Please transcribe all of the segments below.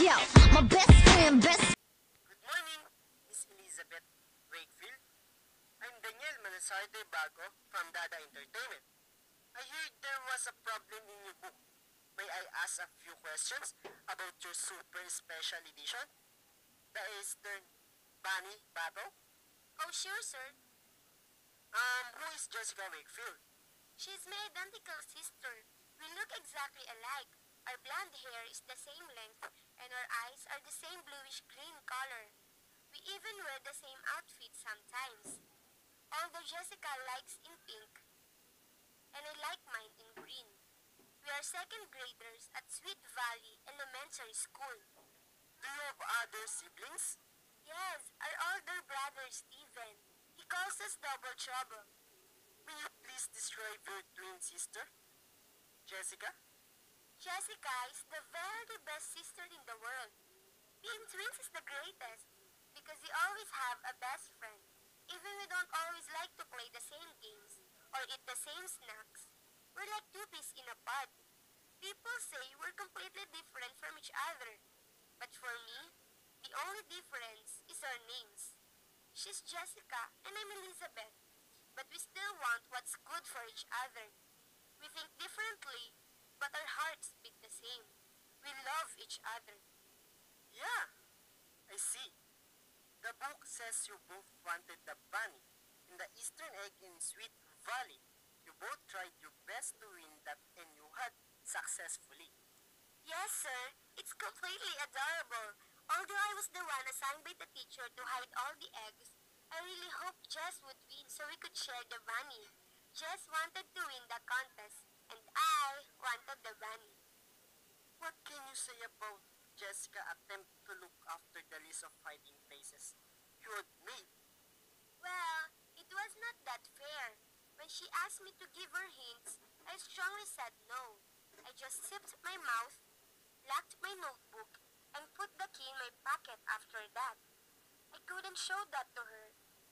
Yo, my best friend, best Good morning, Miss Elizabeth Wakefield. I'm Daniel Manasarte Bag-o from Dada Entertainment. I heard there was a problem in your book. May I ask a few questions about your super special edition? The Eastern Bunny Battle? Oh, sure, sir. Um, who is Jessica Wakefield? She's my identical sister. We look exactly alike. Our blonde hair is the same length, and our eyes are the same bluish-green color. We even wear the same outfit sometimes. Although Jessica likes in pink, and I like mine in green. We are second graders at Sweet Valley Elementary School. Do you have other siblings? Yes, our older brother Steven. He calls us double trouble. May you please describe your twin sister? Jessica? Jessica is the very best sister in the world. Being twins is the greatest because we always have a best friend. Even we don't always like to play the same games or eat the same snacks. We're like two peas in a pod. People say we're completely different from each other. But for me, the only difference is our names. She's Jessica and I'm Elizabeth. But we still want what's good for each other. We think differently, but our hearts beat the same. We love each other. Yeah, I see. The book says you both wanted the bunny in the Eastern Egg in Sweet Valley. You both tried your best to win that and you had successfully. Yes, sir. It's completely adorable. Although I was the one assigned by the teacher to hide all the eggs, I really hoped Jess would win so we could share the bunny. Jess wanted to win the contest, and I wanted the bunny. What can you say about Jessica's attempt to look after the list of hiding places you had made? Well, it was not that fair. When she asked me to give her hints, I strongly said no. I just zipped my mouth, locked my notebook, and put the key in my pocket after that. I couldn't show that to her.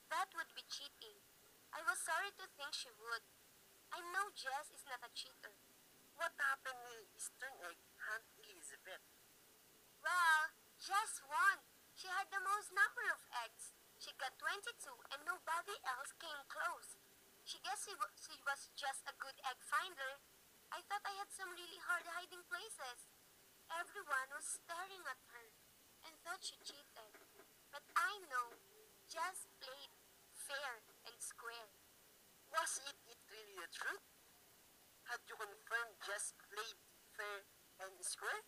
That would be cheating. I was sorry to think she would. I know Jess is not a cheater. What happened with Eastern Egg Hunt Elizabeth? Well, Jess won. She had the most number of eggs. She got 22 and nobody else came close. She guessed she, she was just a good egg finder. I thought I had some really hard hiding places. Everyone was staring at her and thought she cheated. But I know Jess played fair and square. Was it, it really the truth? Had you confirmed Jess played fair and square?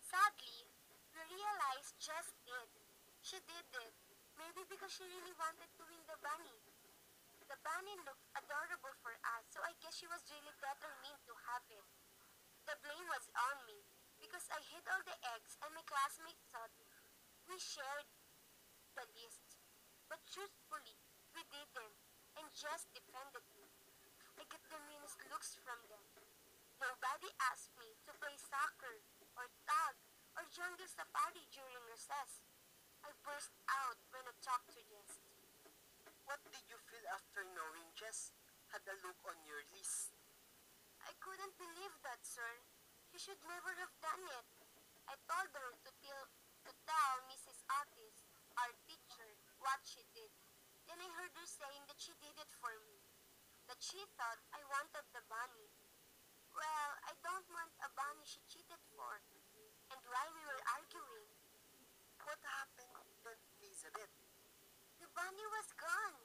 Sadly, we realized Jess did. She did it. Maybe because she really wanted to win the bunny. The bunny looked adorable for us, so I guess she was really determined to have it. The blame was on me because I hid all the eggs and my classmates thought we shared the list. But truthfully, we didn't, and just defended me. I get the meanest looks from them. Nobody asked me to play soccer or tag or jungle safari during recess. I burst out when I talked to Jess. What did you feel after knowing Jess had a look on your list? I couldn't believe that, sir. She should never have done it. I told her to tell, to tell Mrs. Otis, our teacher, what she did. Then I heard her saying that she did it for me. That she thought I wanted the bunny. Well, I don't want a bunny she cheated for. And we were arguing, What happened then, Elizabeth? The bunny was gone.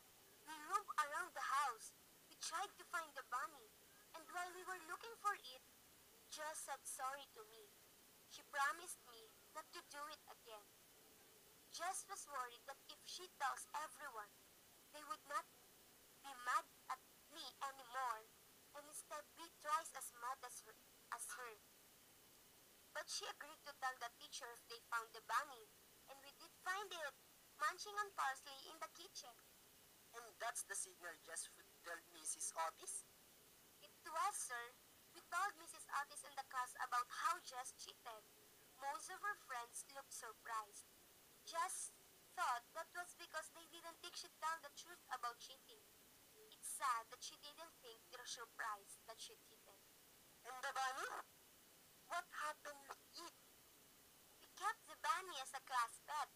We roamed around the house. We tried to find the bunny. And while we were looking for it, Jess said sorry to me. She promised me not to do it again. Jess was worried that if she tells everyone, they would not be mad at me anymore and instead be twice as mad as her. As her. But she agreed to tell the teacher if they found the bunny, and we did find it, munching on parsley in the kitchen. And that's the signal Jess would tell Mrs. Otis? It was, sir. We told Mrs. Otis in the class about how Jess cheated. Most of her friends looked surprised. Jess thought that was because they didn't think she'd tell the truth about cheating. It's sad that she didn't think they were surprised that she cheated. And the bunny? What happened with it? me as a class pet.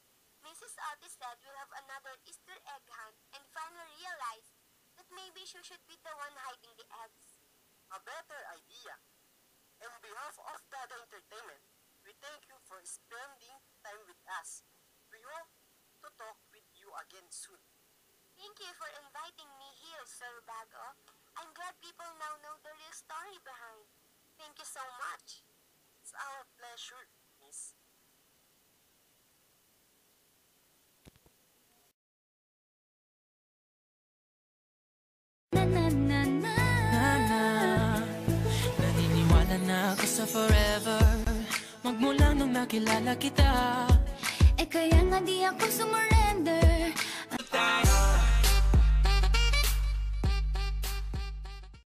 Mrs. Otis said we'll have another Easter egg hunt and finally realized that maybe she should be the one hiding the eggs. A better idea. On behalf of Dada Entertainment, we thank you for spending time with us. We hope to talk with you again soon. Thank you for inviting me here, Sir Bago. I'm glad people now know the real story behind. Thank you so much. It's our pleasure, Miss. ako sa forever. Magmula nung nakilala kita. Eh kaya nga di ako sumurrender. Tayo.